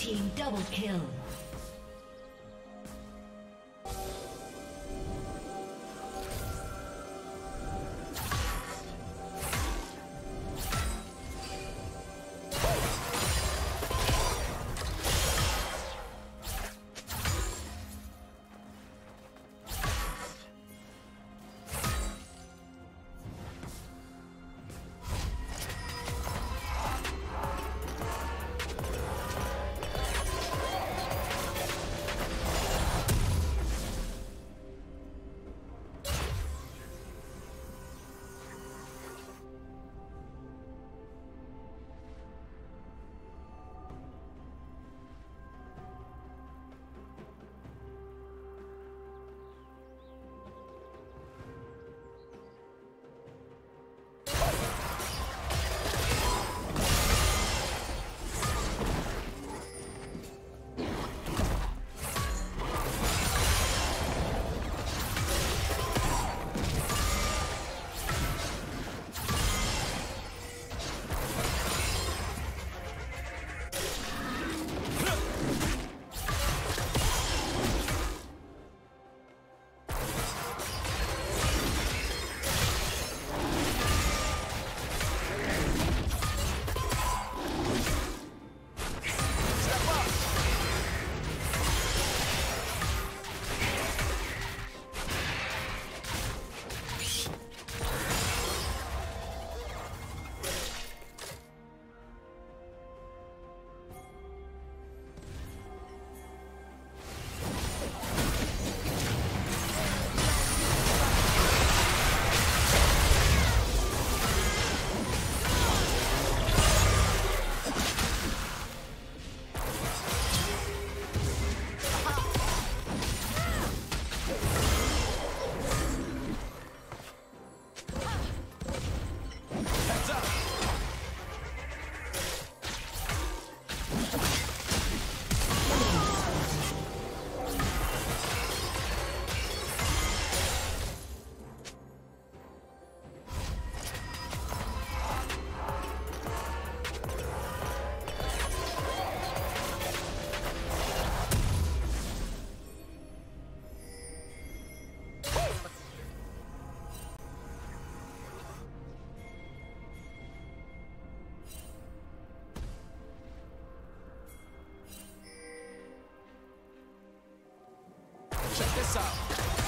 team double kill. Missile.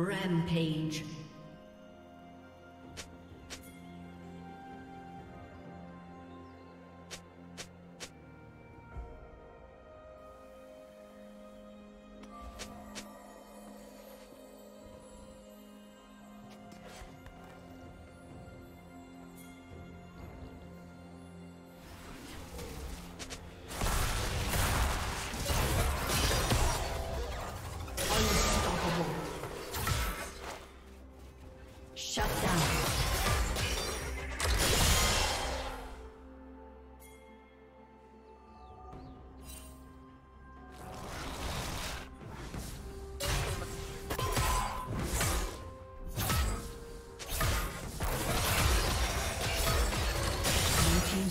Rampage.